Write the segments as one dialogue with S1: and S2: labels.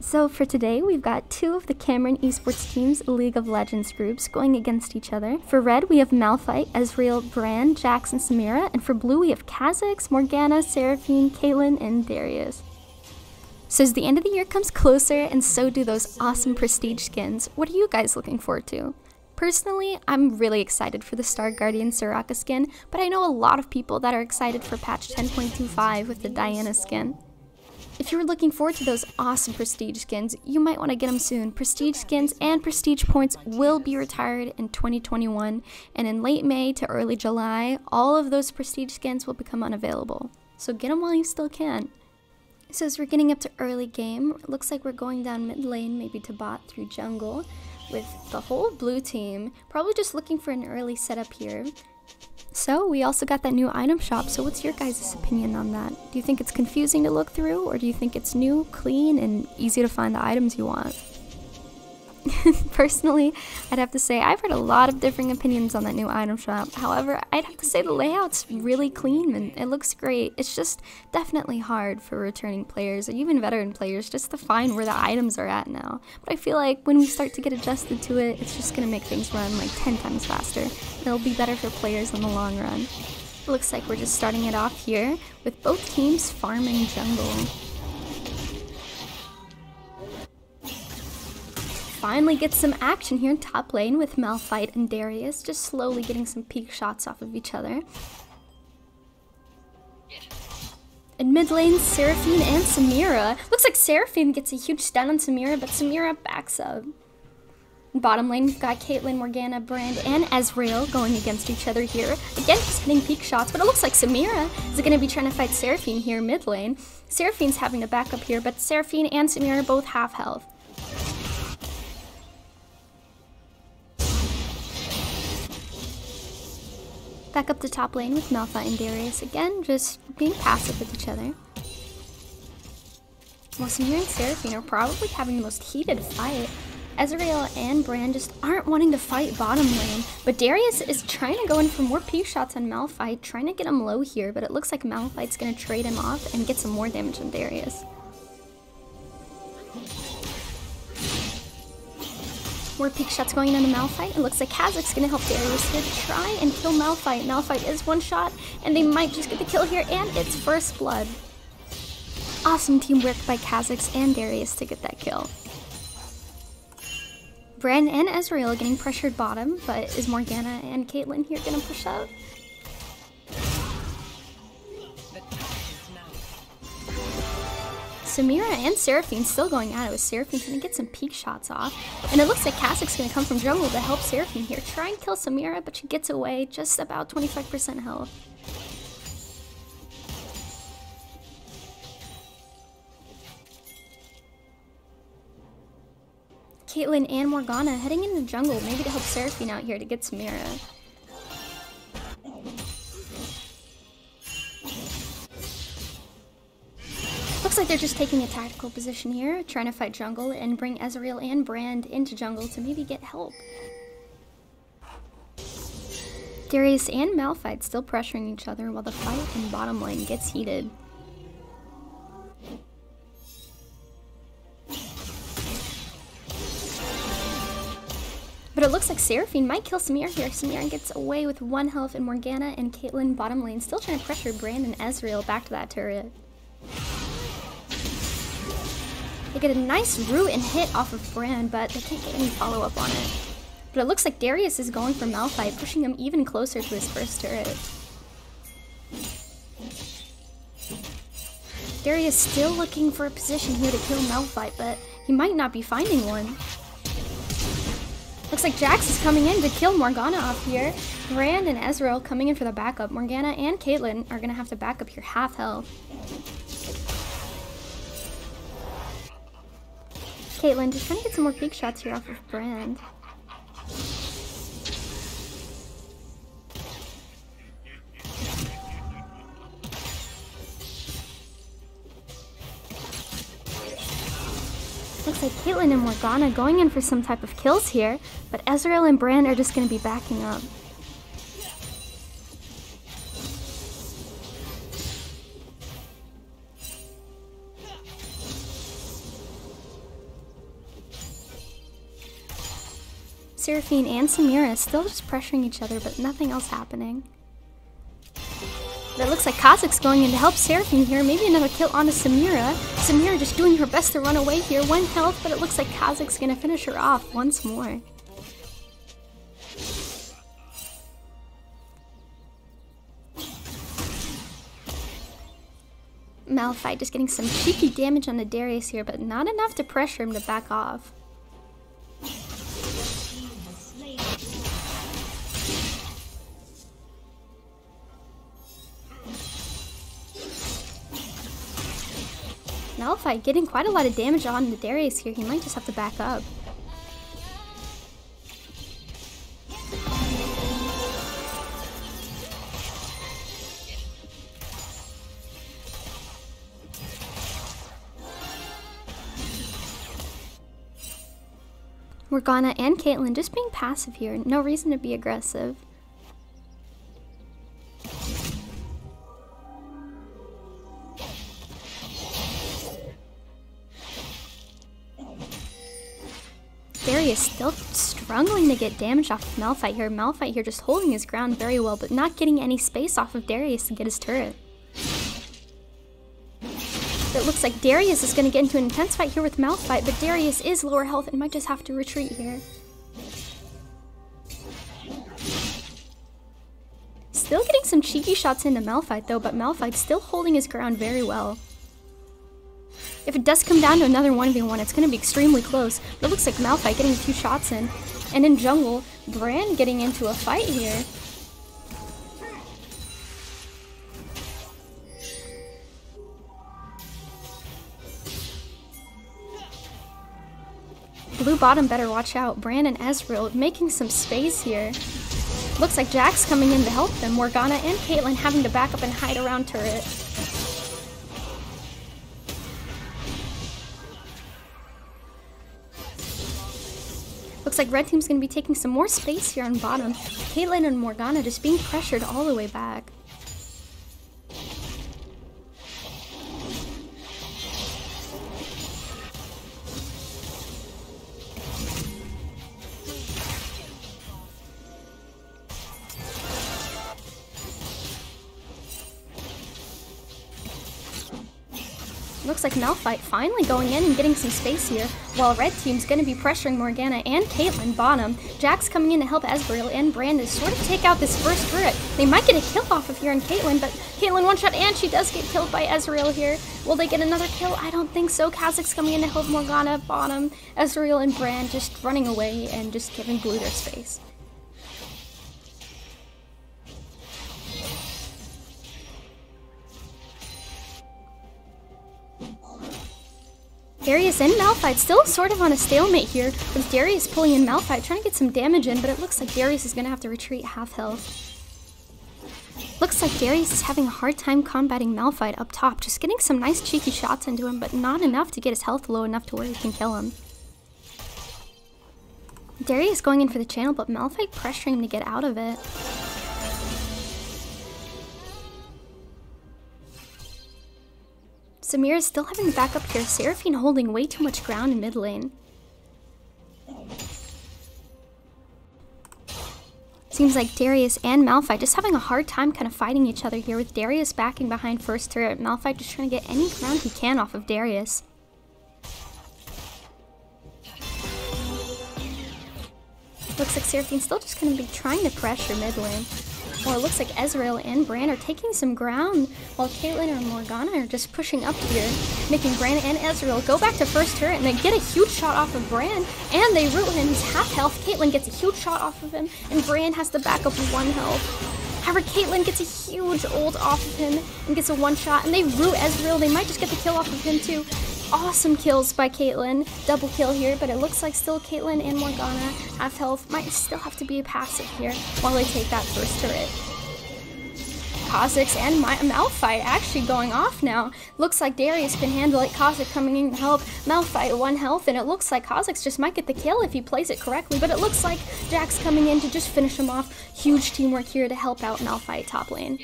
S1: So for today, we've got two of the Cameron Esports teams League of Legends groups going against each other. For red, we have Malphite, Ezreal, Brand, Jax, and Samira. And for blue, we have Kha'Zix, Morgana, Seraphine, Caitlyn, and Darius. So as the end of the year comes closer, and so do those awesome prestige skins, what are you guys looking forward to? Personally, I'm really excited for the Star Guardian Soraka skin, but I know a lot of people that are excited for patch 10.25 with the Diana skin. If you're looking forward to those awesome prestige skins, you might want to get them soon. Prestige skins and prestige points will be retired in 2021, and in late May to early July, all of those prestige skins will become unavailable. So get them while you still can. So as we're getting up to early game, it looks like we're going down mid lane, maybe to bot through jungle, with the whole blue team, probably just looking for an early setup here. So, we also got that new item shop, so what's your guys' opinion on that? Do you think it's confusing to look through, or do you think it's new, clean, and easy to find the items you want? Personally, I'd have to say I've heard a lot of differing opinions on that new item shop. However, I'd have to say the layout's really clean and it looks great. It's just definitely hard for returning players or even veteran players just to find where the items are at now. But I feel like when we start to get adjusted to it, it's just gonna make things run like 10 times faster. It'll be better for players in the long run. Looks like we're just starting it off here with both teams farming jungle. Finally get some action here in top lane with Malphite and Darius, just slowly getting some peek shots off of each other. In mid lane, Seraphine and Samira. Looks like Seraphine gets a huge stun on Samira, but Samira backs up. In bottom lane, we've got Caitlyn, Morgana, Brand, and Ezreal going against each other here. Again, just hitting peek shots, but it looks like Samira is going to be trying to fight Seraphine here mid lane. Seraphine's having to back up here, but Seraphine and Samira both half health. Back up the top lane with Malphite and Darius again, just being passive with each other. Well, Samir and Seraphine are probably having the most heated fight. Ezreal and Brand just aren't wanting to fight bottom lane, but Darius is trying to go in for more peek shots on Malphite, trying to get him low here, but it looks like Malphite's going to trade him off and get some more damage on Darius. More peek shots going into Malphite. It looks like Kha'Zix gonna help Darius here try and kill Malphite. Malphite is one shot, and they might just get the kill here, and it's first blood. Awesome teamwork by Kha'Zix and Darius to get that kill. Brand and Ezreal getting pressured bottom, but is Morgana and Caitlyn here gonna push out? Samira and Seraphine still going at it with Seraphine gonna get some peak shots off. And it looks like Kha'Zix's gonna come from jungle to help Seraphine here. Try and kill Samira, but she gets away just about 25% health. Caitlyn and Morgana heading into the jungle, maybe to help Seraphine out here to get Samira. Looks like they're just taking a tactical position here, trying to fight jungle and bring Ezreal and Brand into jungle to maybe get help. Darius and Malphite still pressuring each other while the fight in bottom lane gets heated. But it looks like Seraphine might kill Samir here. Samir gets away with one health and Morgana and Caitlyn bottom lane still trying to pressure Brand and Ezreal back to that turret. They get a nice root and hit off of Brand, but they can't get any follow-up on it. But it looks like Darius is going for Malphite, pushing him even closer to his first turret. Darius still looking for a position here to kill Malphite, but he might not be finding one. Looks like Jax is coming in to kill Morgana off here. Brand and Ezreal coming in for the backup. Morgana and Caitlyn are going to have to back up here half health. Caitlyn, just trying to get some more peek shots here off of Brand. Looks like Caitlyn and Morgana going in for some type of kills here, but Ezreal and Brand are just going to be backing up. Seraphine and Samira still just pressuring each other, but nothing else happening. But it looks like Kha'Zix going in to help Seraphine here. Maybe another kill onto Samira. Samira just doing her best to run away here. One health, but it looks like Kha'Zix gonna finish her off once more. Malphite just getting some cheeky damage on the Darius here, but not enough to pressure him to back off. Malphite getting quite a lot of damage on the Darius here. He might just have to back up. Morgana and Caitlyn just being passive here. No reason to be aggressive. Darius still struggling to get damage off of Malphite here. Malphite here just holding his ground very well, but not getting any space off of Darius to get his turret. It looks like Darius is going to get into an intense fight here with Malphite, but Darius is lower health and might just have to retreat here. Still getting some cheeky shots into Malphite though, but Malphite still holding his ground very well. If it does come down to another 1v1, it's going to be extremely close. It looks like Malphite getting a few shots in. And in jungle, Brand getting into a fight here. Blue bottom better watch out. Brand and Ezreal making some space here. Looks like Jax coming in to help them. Morgana and Caitlyn having to back up and hide around turret. Looks like red team's gonna be taking some more space here on bottom. Caitlyn and Morgana just being pressured all the way back. Malphite finally going in and getting some space here, while Red Team's going to be pressuring Morgana and Caitlyn bottom. Jax coming in to help Ezreal and Brandon sort of take out this first turret. They might get a kill off of here on Caitlyn, but Caitlyn one shot and she does get killed by Ezreal here. Will they get another kill? I don't think so. Kha'Zix coming in to help Morgana bottom. Ezreal and Brand just running away and just giving Blue their space. Darius and Malphite still sort of on a stalemate here, with Darius pulling in Malphite, trying to get some damage in, but it looks like Darius is going to have to retreat half health. Looks like Darius is having a hard time combating Malphite up top, just getting some nice cheeky shots into him, but not enough to get his health low enough to where he can kill him. Darius going in for the channel, but Malphite pressuring him to get out of it. Samir is still having to back up here. Seraphine holding way too much ground in mid lane. Seems like Darius and Malphite just having a hard time kind of fighting each other here with Darius backing behind first turret. Malphite just trying to get any ground he can off of Darius. Looks like Seraphine's still just going to be trying to pressure mid lane. Well, it looks like Ezreal and Brand are taking some ground, while Caitlyn and Morgana are just pushing up here, making Brand and Ezreal go back to first turret, and they get a huge shot off of Brand, and they root him. He's half health. Caitlyn gets a huge shot off of him, and Brand has to back up one health. However, Caitlyn gets a huge ult off of him and gets a one shot, and they root Ezreal. They might just get the kill off of him too. Awesome kills by Caitlyn. Double kill here, but it looks like still Caitlyn and Morgana, half health, might still have to be a passive here while they take that first turret. Kha'Zix and Malphite actually going off now. Looks like Darius can handle it. Kha'Zix coming in to help Malphite one health, and it looks like Kha'Zix just might get the kill if he plays it correctly, but it looks like Jax coming in to just finish him off. Huge teamwork here to help out Malphite top lane.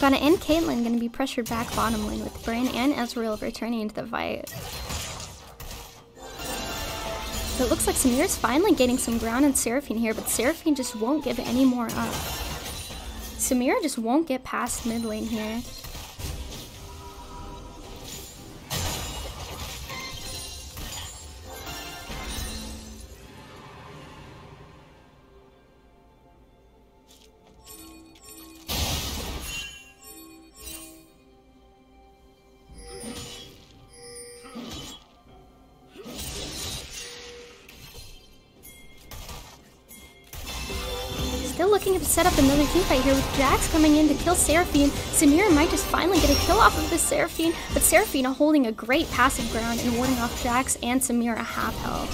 S1: Morgana and Caitlyn going to be pressured back bottom lane with Brand and Ezreal returning into the fight. So it looks like Samir's finally getting some ground in Seraphine here, but Seraphine just won't give any more up. Samira just won't get past mid lane here. Team fight here with Jax coming in to kill Seraphine. Samira might just finally get a kill off of this Seraphine, but Seraphine holding a great passive ground and warding off Jax and Samira half health.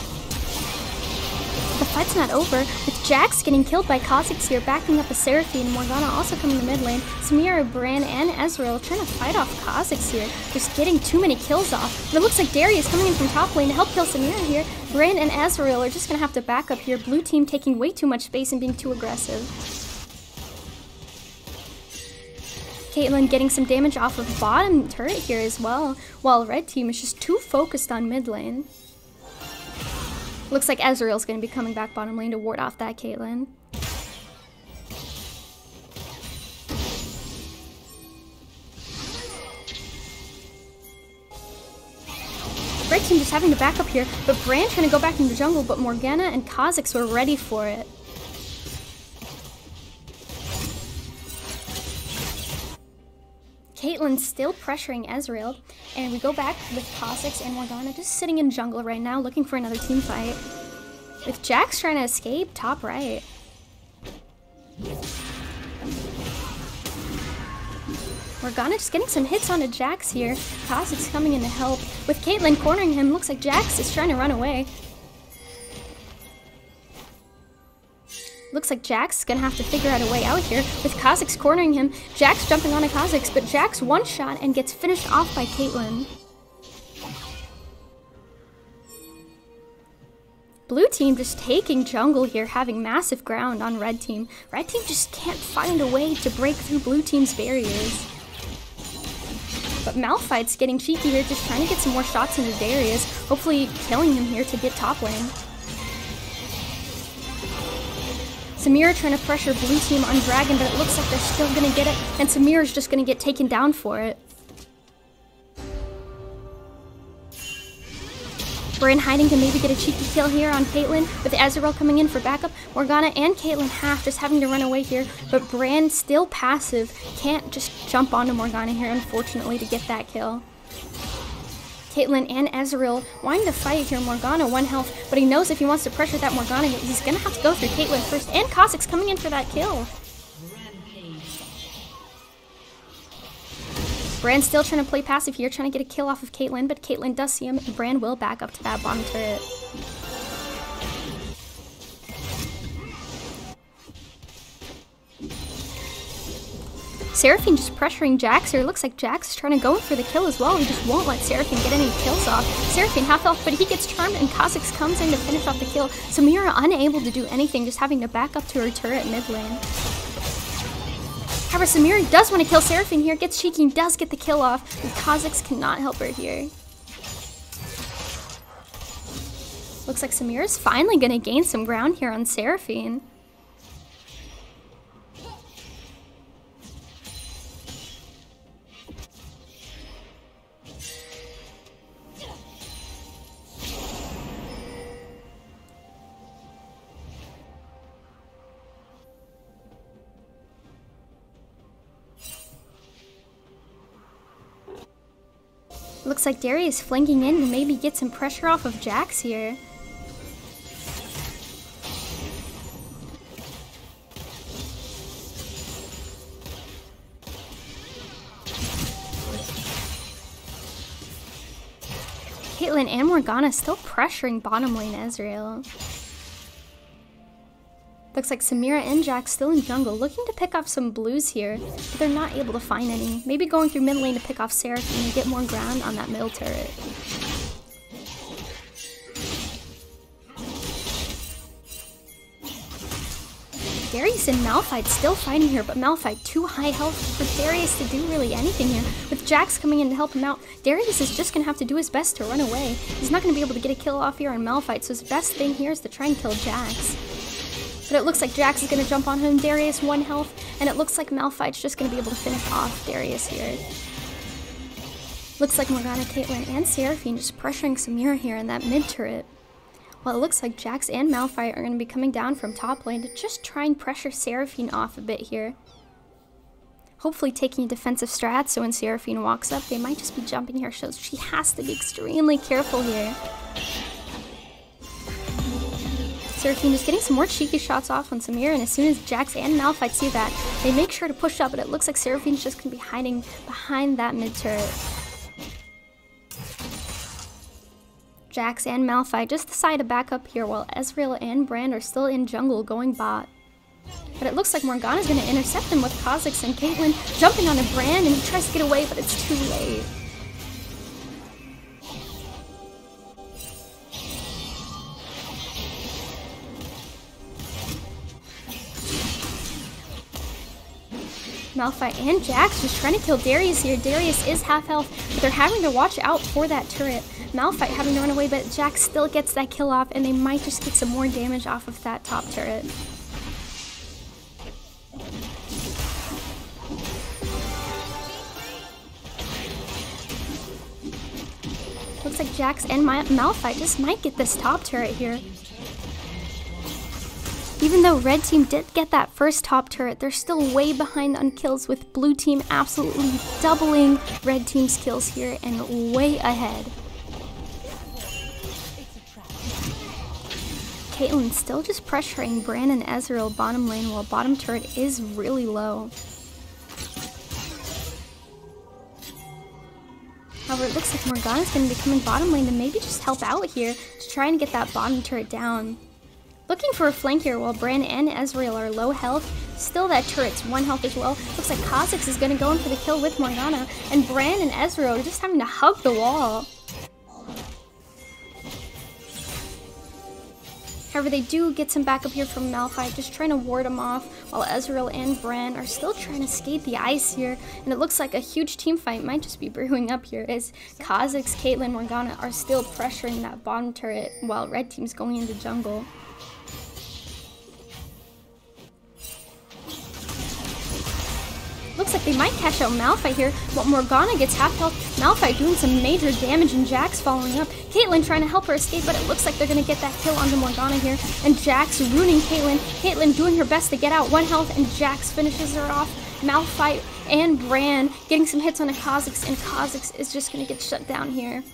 S1: The fight's not over, with Jax getting killed by Kha'Zix here, backing up a Seraphine, Morgana also coming to mid lane, Samira, Brand, and Ezreal trying to fight off Kha'Zix here, just getting too many kills off. But it looks like Darius coming in from top lane to help kill Samira here. Brand and Ezreal are just gonna have to back up here, blue team taking way too much space and being too aggressive. Caitlyn getting some damage off of bottom turret here as well, while red team is just too focused on mid lane. Looks like Ezreal's going to be coming back bottom lane to ward off that Caitlyn. Red team just having to back up here, but Brand trying to go back in the jungle, but Morgana and Kha'Zix were ready for it. Caitlyn's still pressuring Ezreal, and we go back with Kha'Zix and Morgana just sitting in jungle right now, looking for another team fight. With Jax trying to escape, top right. Morgana just getting some hits onto Jax here. Kha'Zix coming in to help. With Caitlyn cornering him, looks like Jax is trying to run away. Looks like Jax is gonna have to figure out a way out here with Kha'Zix cornering him. Jax jumping on a Kha'Zix, but Jax one shot and gets finished off by Caitlyn. Blue team just taking jungle here, having massive ground on red team. Red team just can't find a way to break through blue team's barriers. But Malphite's getting cheeky here, just trying to get some more shots into Darius, hopefully killing him here to get top lane. Samira trying to pressure blue team on Dragon, but it looks like they're still gonna get it, and Samira's just gonna get taken down for it. Brand hiding to maybe get a cheeky kill here on Caitlyn, with Ezreal coming in for backup. Morgana and Caitlyn half just having to run away here, but Brand still passive, can't just jump onto Morgana here, unfortunately, to get that kill. Caitlyn and Ezreal wanting to fight here. Morgana, one health, but he knows if he wants to pressure that Morgana, he's gonna have to go through Caitlyn first. And Kha'Zix coming in for that kill. Brand still trying to play passive here, trying to get a kill off of Caitlyn, but Caitlyn does see him, and Brand will back up to that bomb turret. Seraphine just pressuring Jax here. Looks like Jax is trying to go in for the kill as well. He just won't let Seraphine get any kills off. Seraphine half health, but he gets charmed and Kha'Zix comes in to finish off the kill. Samira unable to do anything, just having to back up to her turret mid lane. However, Samira does want to kill Seraphine here, gets cheeky and does get the kill off, and Kha'Zix cannot help her here. Looks like Samira's finally going to gain some ground here on Seraphine. Looks like Darius flanking in to maybe get some pressure off of Jax here. Caitlyn and Morgana still pressuring bottom lane Ezreal. Looks like Samira and Jax still in jungle, looking to pick off some blues here, but they're not able to find any. Maybe going through mid lane to pick off Seraphine and get more ground on that middle turret. Darius and Malphite still fighting here, but Malphite too high health for Darius to do really anything here. With Jax coming in to help him out, Darius is just gonna have to do his best to run away. He's not gonna be able to get a kill off here on Malphite, so his best thing here is to try and kill Jax. But it looks like Jax is gonna jump on him, Darius one health, and it looks like Malphite's just gonna be able to finish off Darius here. Looks like Morgana, Caitlyn, and Seraphine just pressuring Samira here in that mid turret. Well, it looks like Jax and Malphite are going to be coming down from top lane to just try and pressure Seraphine off a bit here. Hopefully taking a defensive strat, so when Seraphine walks up, they might just be jumping here, so she has to be extremely careful here. Seraphine is getting some more cheeky shots off on Samir, and as soon as Jax and Malphite see that, they make sure to push up, but it looks like Seraphine's just going to be hiding behind that mid turret. Jax and Malphite just decide to back up here while Ezreal and Brand are still in jungle going bot. But it looks like Morgana's going to intercept them with Kha'Zix and Caitlyn jumping on a Brand and he tries to get away but it's too late. Malphite and Jax just trying to kill Darius here. Darius is half health, but they're having to watch out for that turret. Malphite having to run away, but Jax still gets that kill off, and they might just get some more damage off of that top turret. Looks like Jax and Malphite just might get this top turret here. Even though red team did get that first top turret, they're still way behind on kills with blue team absolutely doubling red team's kills here and way ahead. Caitlyn still just pressuring Brand and Ezreal bottom lane while bottom turret is really low. However, it looks like Morgana's going to be coming bottom lane to maybe just help out here to try and get that bottom turret down. Looking for a flank here while Brand and Ezreal are low health. Still that turret's one health as well. Looks like Kha'Zix is going to go in for the kill with Morgana. And Brand and Ezreal are just having to hug the wall. However, they do get some backup here from Malphite, just trying to ward him off, while Ezreal and Brand are still trying to skate the ice here. And it looks like a huge team fight might just be brewing up here, as Kha'Zix, Caitlyn, Morgana are still pressuring that bottom turret, while red team's going into jungle. Looks like they might catch out Malphite here, but Morgana gets half health. Malphite doing some major damage and Jax following up. Caitlyn trying to help her escape, but it looks like they're going to get that kill onto Morgana here. And Jax ruining Caitlyn. Caitlyn doing her best to get out one health, and Jax finishes her off. Malphite and Brand getting some hits on a Kha'Zix, and Kha'Zix is just going to get shut down here.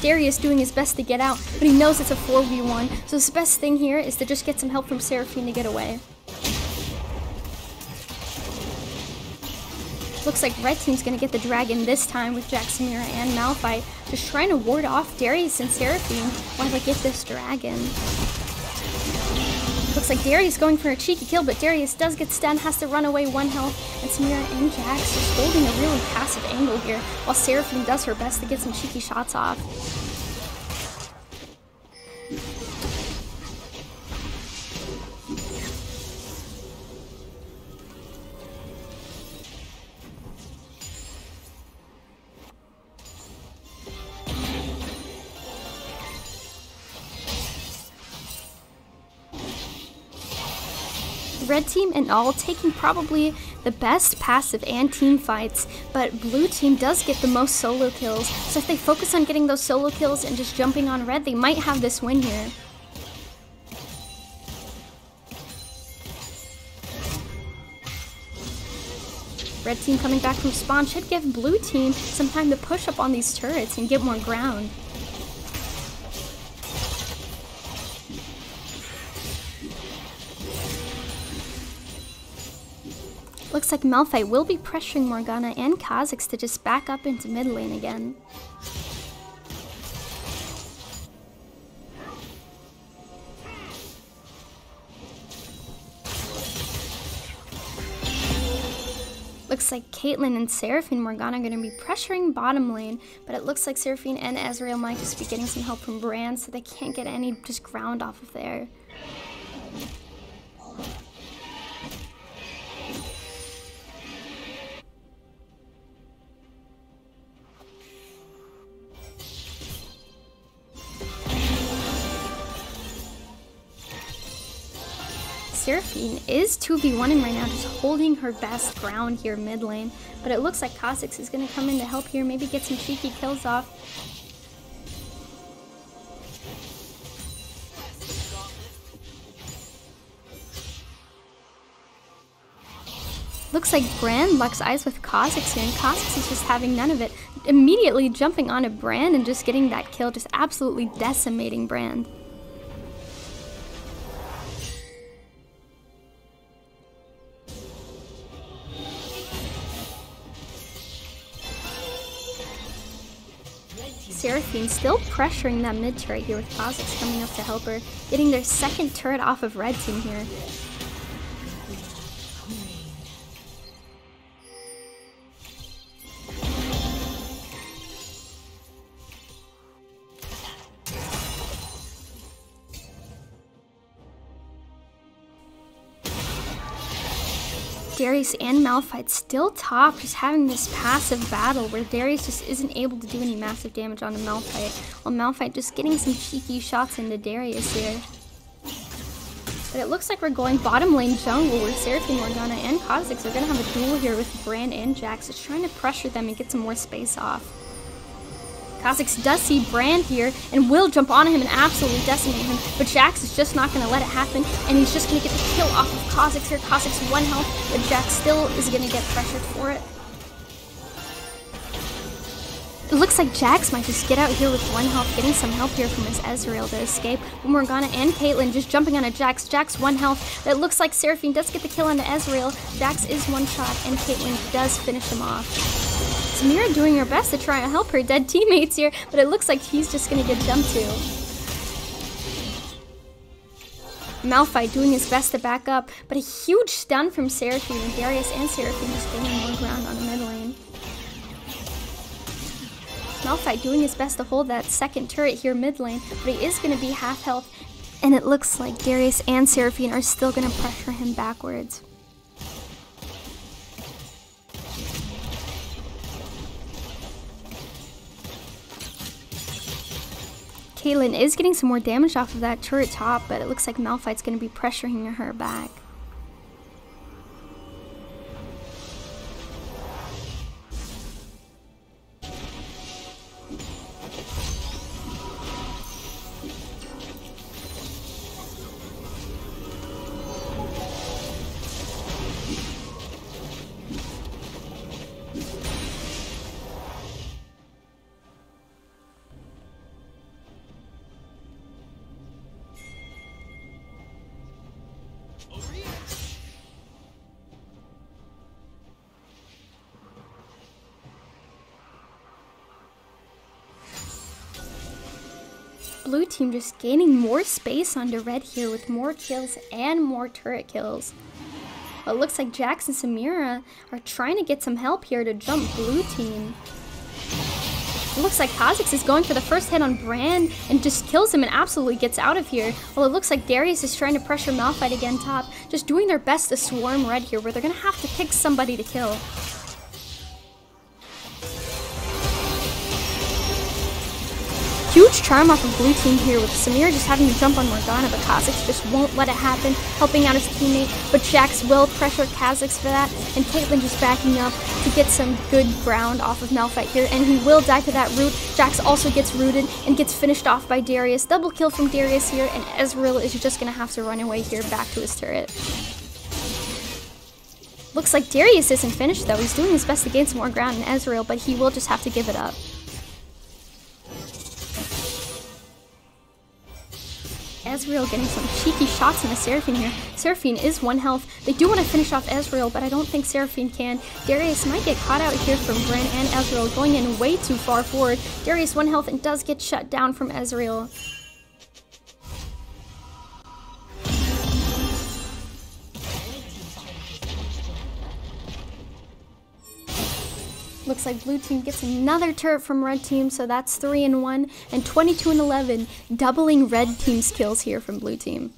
S1: Darius doing his best to get out, but he knows it's a 4v1, so his best thing here is to just get some help from Seraphine to get away. Looks like Red Team's gonna get the dragon this time with Jax, Samira, and Malphite, just trying to ward off Darius and Seraphine while they get this dragon. Looks like Darius going for a cheeky kill, but Darius does get stunned, has to run away one health, and Samira and Jax just holding a really passive angle here, while Seraphine does her best to get some cheeky shots off. Red team and all taking probably the best passive and team fights, but blue team does get the most solo kills, so if they focus on getting those solo kills and just jumping on red, they might have this win here. Red team coming back from spawn should give blue team some time to push up on these turrets and get more ground. Looks like Malphite will be pressuring Morgana and Kha'Zix to just back up into mid lane again. Looks like Caitlyn and Seraphine Morgana are going to be pressuring bottom lane, but it looks like Seraphine and Ezreal might just be getting some help from Brand, so they can't get any just ground off of there. Is 2v1ing right now, just holding her best ground here mid lane. But it looks like Kha'Zix is going to come in to help here, maybe get some cheeky kills off. Looks like Brand locks eyes with Kha'Zix here, and Kha'Zix is just having none of it. Immediately jumping on a Brand and just getting that kill, just absolutely decimating Brand. Still pressuring that mid turret here with Kha'Zix coming up to help her, getting their second turret off of red team here. Darius and Malphite still top, just having this passive battle where Darius just isn't able to do any massive damage on the Malphite, while Malphite just getting some cheeky shots into Darius here. But it looks like we're going bottom lane jungle where Seraphine, Morgana, and Kha'Zix are going to have a duel here with Brand and Jax, just trying to pressure them and get some more space off. Kha'Zix does see Brand here and will jump on him and absolutely decimate him, but Jax is just not going to let it happen, and he's just going to get the kill off of Kha'Zix here. Kha'Zix one health, but Jax still is going to get pressured for it. It looks like Jax might just get out here with one health, getting some help here from his Ezreal to escape. Morgana and Caitlyn just jumping on a Jax. Jax one health. It looks like Seraphine does get the kill on the Ezreal. Jax is one shot, and Caitlyn does finish him off. Samira doing her best to try and help her dead teammates here, but it looks like he's just gonna get jumped to. Malphite doing his best to back up, but a huge stun from Seraphine, and Darius and Seraphine just gaining more ground on the mid lane. Malphite doing his best to hold that second turret here mid lane, but he is to be half health, and it looks like Darius and Seraphine are still to pressure him backwards. Caitlyn is getting some more damage off of that turret top, but it looks like Malphite's going to be pressuring her back. Team just gaining more space onto red here with more kills and more turret kills. Well, it looks like Jax and Samira are trying to get some help here to jump blue team. It looks like Kha'Zix is going for the first hit on Brand and just kills him and absolutely gets out of here. Well, it looks like Darius is trying to pressure Malphite again top, just doing their best to swarm red here where they're going to have to pick somebody to kill. Huge charm off of blue team here with Samir just having to jump on Morgana, but Kha'Zix just won't let it happen, helping out his teammate, but Jax will pressure Kha'Zix for that, and Caitlyn just backing up to get some good ground off of Malphite here, and he will die to that root. Jax also gets rooted and gets finished off by Darius. Double kill from Darius here, and Ezreal is just going to have to run away here back to his turret. Looks like Darius isn't finished though. He's doing his best to gain some more ground in Ezreal, but he will just have to give it up. Ezreal getting some cheeky shots in the Seraphine here. Seraphine is one health. They do want to finish off Ezreal, but I don't think Seraphine can. Darius might get caught out here from Brand and Ezreal, going in way too far forward. Darius one health and does get shut down from Ezreal. Looks like blue team gets another turret from red team, so that's 3 and 1 and 22 and 11, doubling red team's kills here from blue team.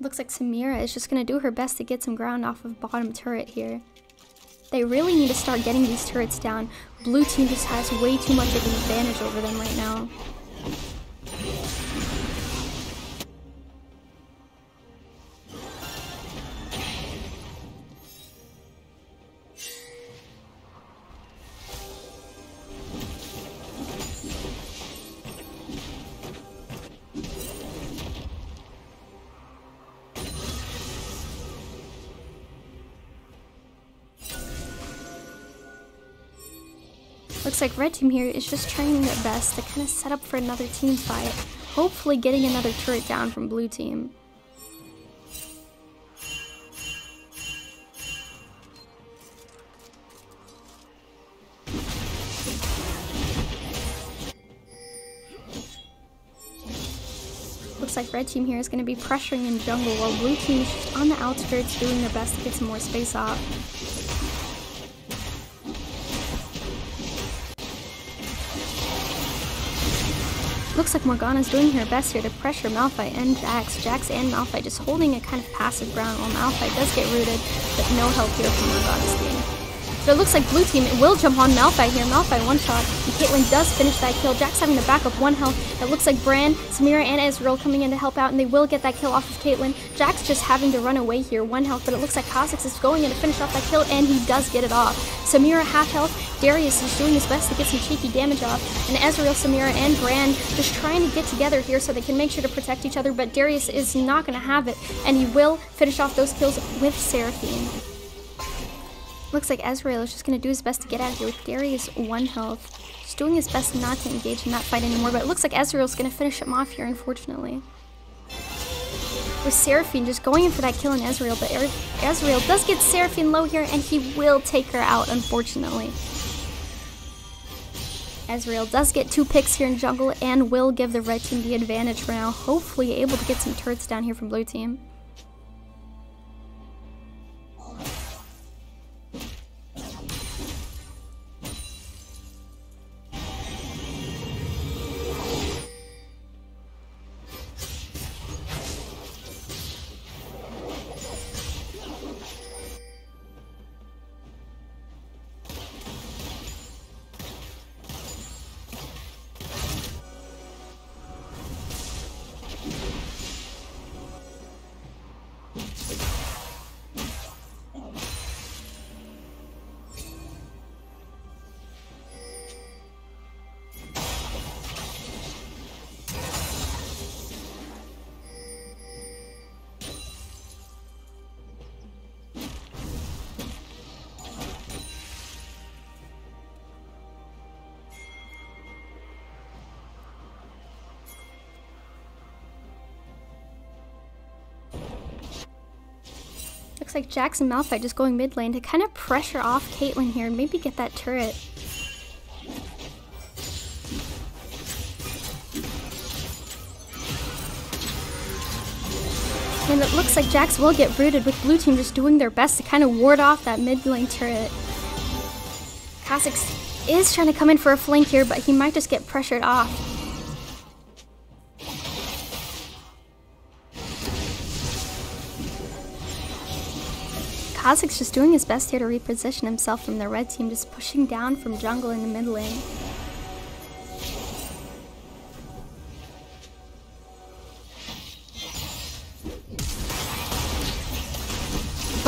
S1: Looks like Samira is just going to do her best to get some ground off of bottom turret here. They really need to start getting these turrets down. Blue team just has way too much of an advantage over them right now. Looks like red team here is just trying their best to kind of set up for another team fight. Hopefully getting another turret down from blue team. Looks like red team here is going to be pressuring in jungle while blue team is just on the outskirts doing their best to get some more space off. Looks like Morgana's doing her best here to pressure Malphite and Jax. Jax and Malphite just holding a kind of passive ground while Malphite does get rooted, but no help here from Morgana's team. But it looks like blue team will jump on Malphite here. Malphite one shot. Caitlyn does finish that kill. Jax having to back up one health. It looks like Brand, Samira, and Ezreal coming in to help out, and they will get that kill off of Caitlyn. Jax just having to run away here. One health, but it looks like Kha'Zix is going in to finish off that kill, and he does get it off. Samira half health. Darius is doing his best to get some cheeky damage off. And Ezreal, Samira, and Brand just trying to get together here so they can make sure to protect each other, but Darius is not going to have it, and he will finish off those kills with Seraphine. Looks like Ezreal is just going to do his best to get out of here with Darius one health. Just doing his best not to engage in that fight anymore, but it looks like Ezreal is going to finish him off here, unfortunately. With Seraphine just going in for that kill on Ezreal, but Ezreal does get Seraphine low here, and he will take her out, unfortunately. Ezreal does get two picks here in jungle and will give the red team the advantage for now, hopefully able to get some turrets down here from blue team. Like Jax and Malphite just going mid lane to kind of pressure off Caitlyn here and maybe get that turret. And it looks like Jax will get rooted with blue team just doing their best to kind of ward off that mid lane turret. Kha'Zix is trying to come in for a flank here, but he might just get pressured off. Kha'Zix just doing his best here to reposition himself from the red team, just pushing down from jungle in the mid lane.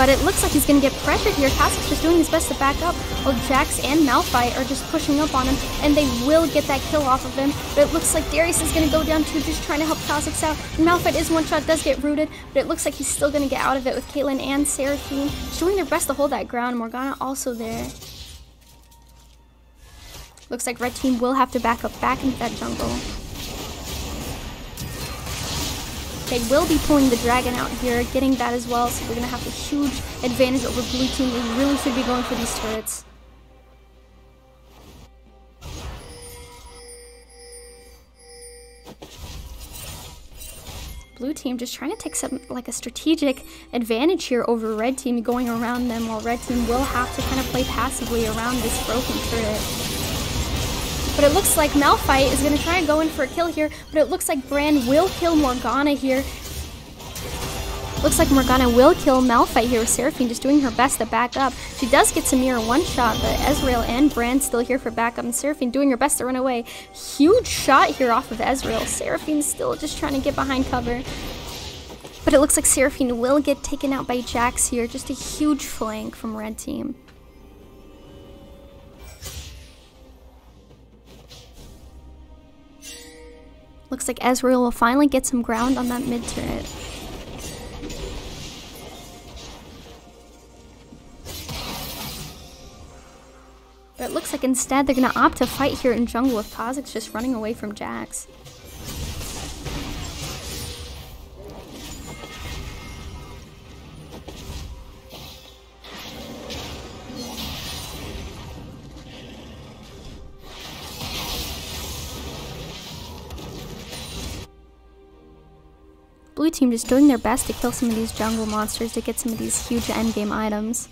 S1: But it looks like he's to get pressured here. Kha'Zix just doing his best to back up while Jax and Malphite are just pushing up on him. And they will get that kill off of him. But it looks like Darius is to go down too, just trying to help Kha'Zix out. Malphite is one shot, does get rooted. But it looks like he's still to get out of it with Caitlyn and Seraphine. Just doing their best to hold that ground. Morgana also there. Looks like red team will have to back up back into that jungle. They will be pulling the dragon out here, getting that as well, so we're going to have a huge advantage over blue team. They really should be going for these turrets. Blue team just trying to take some like a strategic advantage here over red team going around them while red team will have to kind of play passively around this broken turret. But it looks like Malphite is going to try and go in for a kill here. But it looks like Brand will kill Morgana here. Looks like Morgana will kill Malphite here with Seraphine just doing her best to back up. She does get Samira one shot, but Ezreal and Brand still here for backup, and Seraphine doing her best to run away. Huge shot here off of Ezreal. Seraphine still just trying to get behind cover. But it looks like Seraphine will get taken out by Jax here. Just a huge flank from Red Team. Looks like Ezreal will finally get some ground on that mid turret. But it looks like instead they're going to opt to fight here in jungle with Kha'Zix just running away from Jax. Blue team just doing their best to kill some of these jungle monsters to get some of these huge endgame items.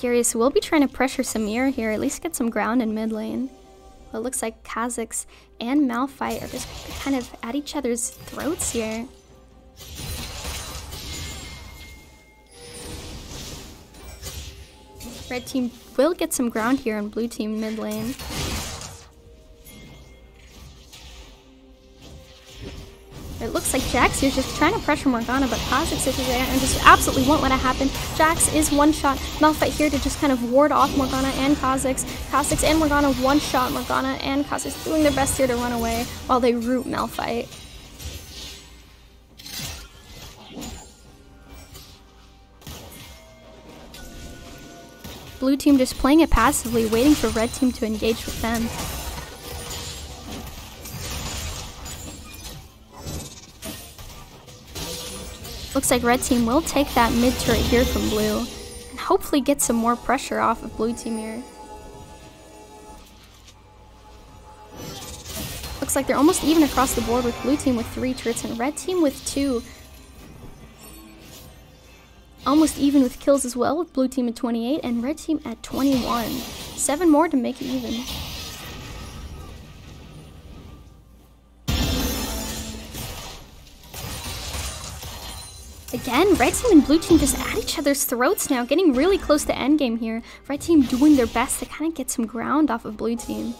S1: Darius will be trying to pressure Samira here, at least get some ground in mid lane. Well, it looks like Kha'Zix and Malphite are just kind of at each other's throats here. Red team will get some ground here in blue team mid lane. It looks like Jax here is just trying to pressure Morgana, but Kha'Zix is there and just absolutely won't let it happen. Jax is one-shot. Malphite here to just kind of ward off Morgana and Kha'Zix. Kha'Zix and Morgana one-shot Morgana and Kha'Zix doing their best here to run away while they root Malphite. Blue team just playing it passively, waiting for red team to engage with them. Looks like red team will take that mid turret here from blue and hopefully get some more pressure off of blue team here. Looks like they're almost even across the board with blue team with three turrets and red team with two. Almost even with kills as well with blue team at 28 and red team at 21. Seven more to make it even. Again, red team and blue team just at each other's throats now, getting really close to endgame here. Red team doing their best to kind of get some ground off of blue team.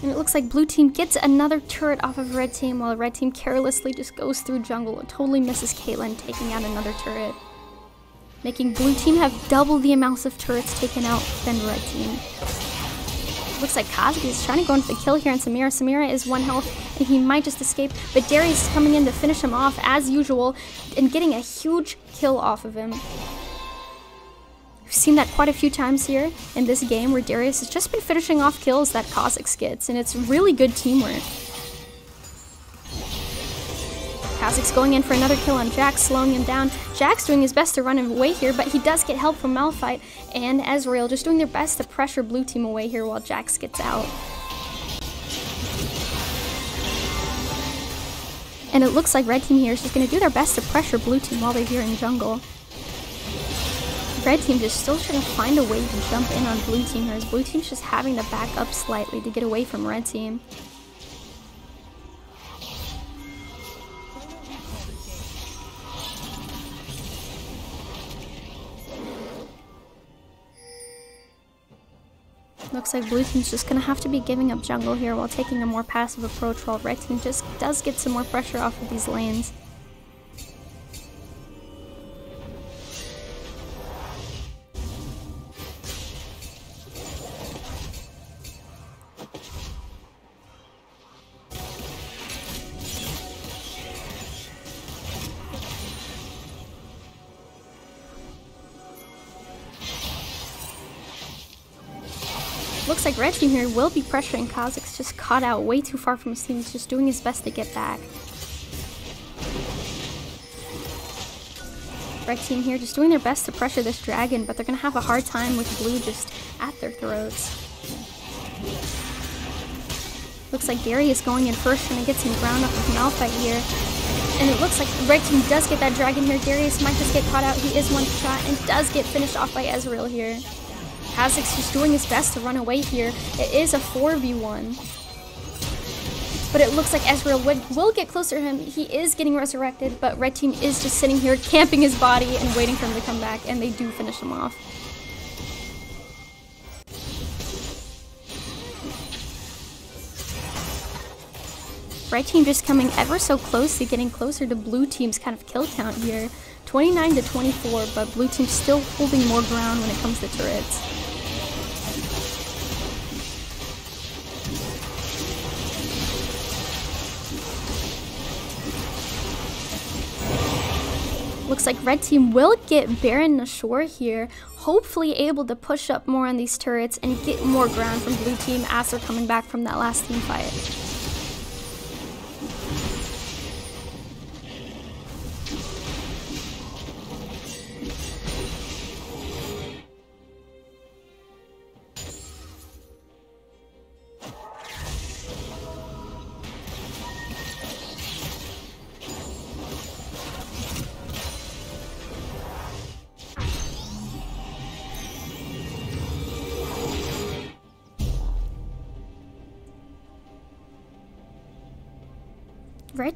S1: And it looks like blue team gets another turret off of red team while red team carelessly just goes through jungle and totally misses Caitlyn taking out another turret making blue team have double the amounts of turrets taken out than red team. Looks like Kha'Zix is trying to go into the kill here on Samira. Samira is one health and he might just escape, but Darius is coming in to finish him off as usual and getting a huge kill off of him. We've seen that quite a few times here in this game where Darius has just been finishing off kills that Kha'Zix gets, and it's really good teamwork. Kha'Zix going in for another kill on Jax, slowing him down. Jax doing his best to run him away here, but he does get help from Malphite and Ezreal just doing their best to pressure blue team away here while Jax gets out. And it looks like red team here is just going to do their best to pressure blue team while they're here in jungle. Red team just still trying to find a way to jump in on blue team here as blue team's just having to back up slightly to get away from red team. Looks like blue team's just gonna have to be giving up jungle here while taking a more passive approach while red team just does get some more pressure off of these lanes. Red Team here will be pressuring Kha'Zix, just caught out way too far from his team, just doing his best to get back. Red Team here just doing their best to pressure this dragon, but they're going to have a hard time with Blue just at their throats. Looks like Gary is going in first, trying to get some ground up with Malphite here. And it looks like red team does get that dragon here. Darius might just get caught out. He is one shot and does get finished off by Ezreal here. Kha'Zix just doing his best to run away here. It is a 4v1. But it looks like Ezreal would, will get closer to him. He is getting resurrected, but red team is just sitting here camping his body and waiting for him to come back, and they do finish him off. Red team just coming ever so close to getting closer to blue team's kind of kill count here. 29 to 24, but blue team still holding more ground when it comes to turrets. Looks like red team will get Baron Nashor here, hopefully able to push up more on these turrets and get more ground from blue team as they're coming back from that last team fight.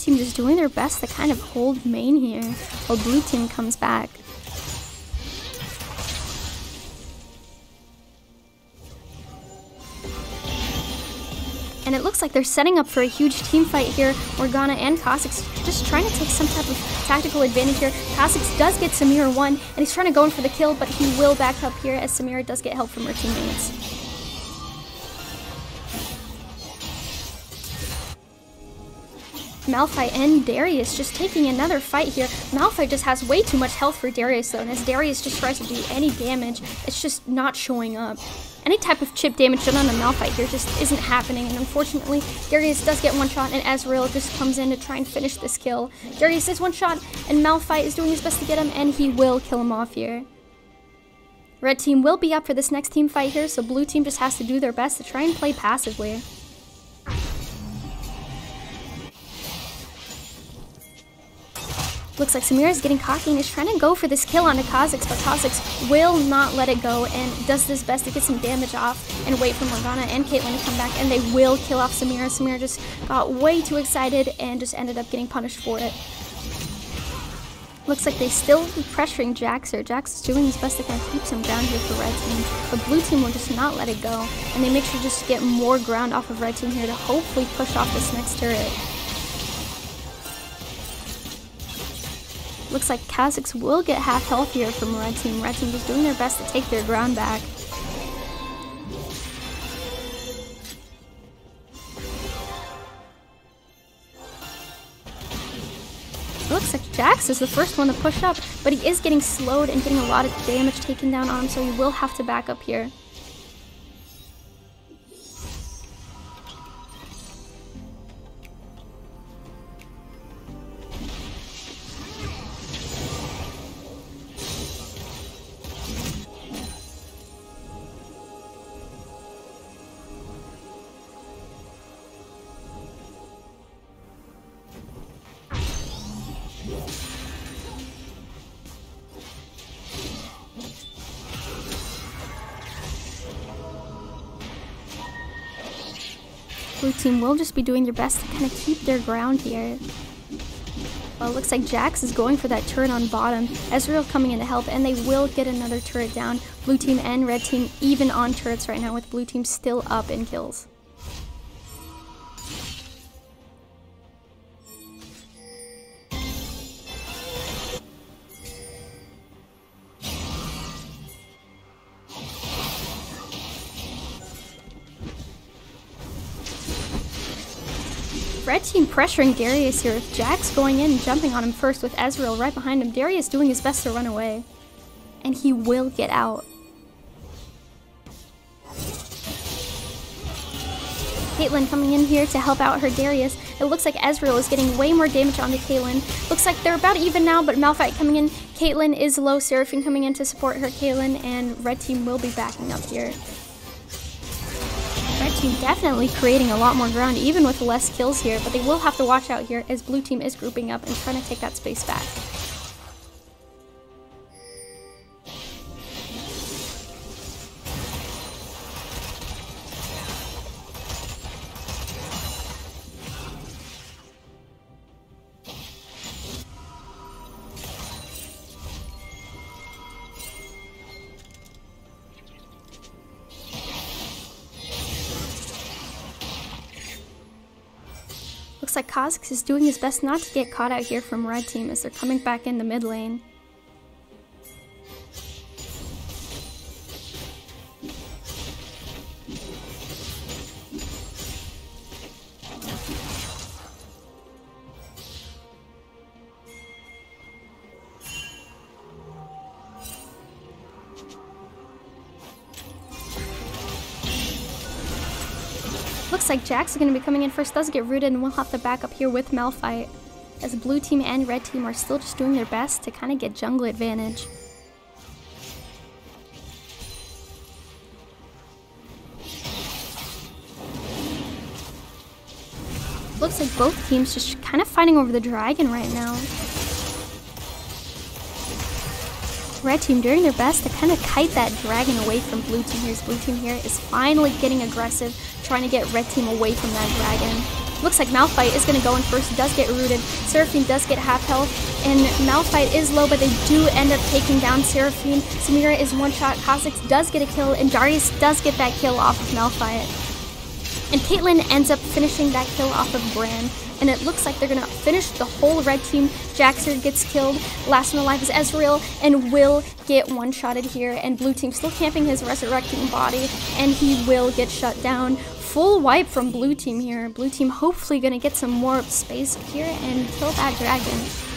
S1: Team just doing their best to kind of hold main here while blue team comes back. And it looks like they're setting up for a huge team fight here. Morgana and Kha'Zix just trying to take some type of tactical advantage here. Kha'Zix does get Samira one, and he's trying to go in for the kill, but he will back up here as Samira does get help from her teammates. Malphite and Darius just taking another fight here. Malphite just has way too much health for Darius though, and as Darius just tries to do any damage, it's just not showing up. Any type of chip damage done on a Malphite here just isn't happening, and unfortunately, Darius does get one shot, and Ezreal just comes in to try and finish this kill. Darius is one shot, and Malphite is doing his best to get him, and he will kill him off here. Red team will be up for this next team fight here, so blue team just has to do their best to try and play passively. Looks like Samira is getting cocky and is trying to go for this kill onto Kha'Zix, but Kha'Zix will not let it go and does his best to get some damage off and wait for Morgana and Caitlyn to come back, and they will kill off Samira. Samira just got way too excited and just ended up getting punished for it. Looks like they still be pressuring Jax here. Jax is doing his best to kind of keep some ground here for Red Team, but Blue Team will just not let it go, and they make sure to just get more ground off of Red Team here to hopefully push off this next turret. Looks like Kha'Zix will get half healthier from Red Team. Red Team just doing their best to take their ground back. looks like Jax is the first one to push up, but he is getting slowed and getting a lot of damage taken down on him, so he will have to back up here. Team will just be doing their best to kind of keep their ground here. Well, it looks like Jax is going for that turret on bottom. Ezreal coming in to help, and they will get another turret down. Blue team and red team even on turrets right now, with blue team still up in kills. Red team pressuring Darius here with Jax going in and jumping on him first with Ezreal right behind him. Darius doing his best to run away. And he will get out. Caitlyn coming in here to help out her Darius. It looks like Ezreal is getting way more damage onto Caitlyn. Looks like they're about even now, but Malphite coming in. Caitlyn is low. Seraphine coming in to support her Caitlyn, and red team will be backing up here. Red team definitely creating a lot more ground, even with less kills here, but they will have to watch out here as blue team is grouping up and trying to take that space back. Kha'Zix is doing his best not to get caught out here from red team as they're coming back in the mid lane. Looks like going to be coming in first, does get rooted, and we'll have to back up here with Malphite. As blue team and red team are still just doing their best to kind of get jungle advantage. Looks like both teams just kind of fighting over the dragon right now. Red team doing their best to kind of kite that dragon away from blue team here. Blue team here is finally getting aggressive, trying to get red team away from that dragon. Looks like Malphite is going to go in first, does get rooted. Seraphine does get half health, and Malphite is low, but they do end up taking down Seraphine. Samira is one shot, Kha'Zix does get a kill, and Darius does get that kill off of Malphite. And Caitlyn ends up finishing that kill off of Brand and it looks like they're gonna finish the whole red team. Jaxer gets killed. Last one alive is Ezreal, and will get one-shotted here. And blue team still camping his resurrecting body, and he will get shut down. Full wipe from blue team here. Blue team hopefully gonna get some more space here and kill that dragon.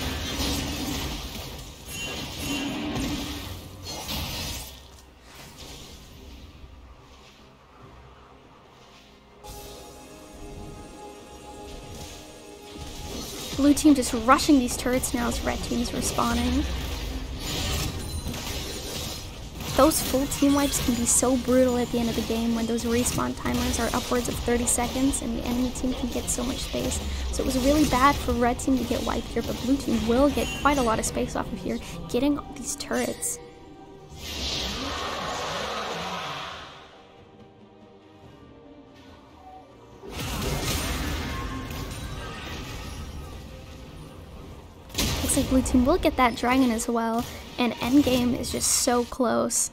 S1: Blue team just rushing these turrets now as red team's respawning. Those full team wipes can be so brutal at the end of the game when those respawn timers are upwards of 30 seconds and the enemy team can get so much space. So it was really bad for red team to get wiped here, but blue team will get quite a lot of space off of here, getting these turrets. Blue team will get that dragon as well, and endgame is just so close.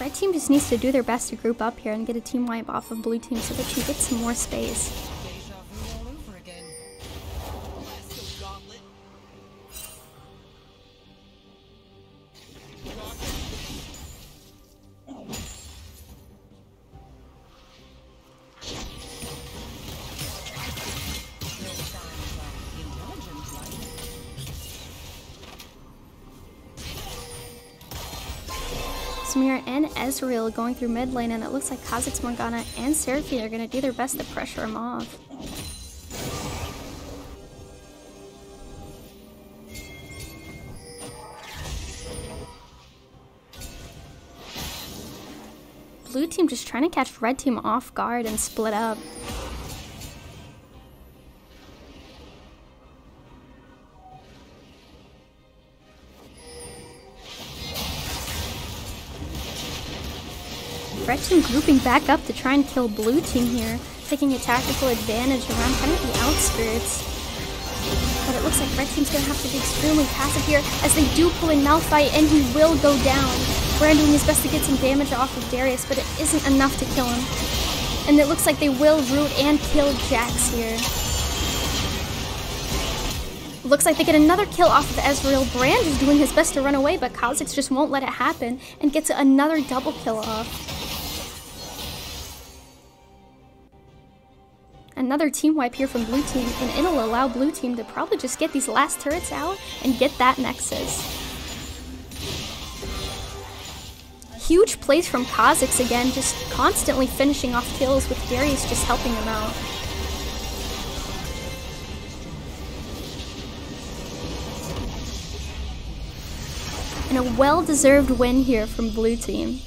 S1: Red team just needs to do their best to group up here and get a team wipe off of blue team so that can get some more space. Ezreal going through mid lane, and it looks like Kha'Zix, Morgana, and Seraphine are going to do their best to pressure him off. Blue team just trying to catch red team off guard and split up. Red team grouping back up to try and kill blue team here, taking a tactical advantage around kind of the outskirts. But it looks like red team's gonna have to be extremely passive here as they do pull in Malphite and he will go down. Brand doing his best to get some damage off of Darius, but it isn't enough to kill him. And it looks like they will root and kill Jax here. Looks like they get another kill off of Ezreal. Brand is doing his best to run away, but Kha'Zix just won't let it happen and gets another double kill off. another team wipe here from blue team, and it'll allow blue team to probably just get these last turrets out and get that nexus. Huge plays from Kha'Zix again, just constantly finishing off kills with Darius just helping him out. And a well-deserved win here from blue team.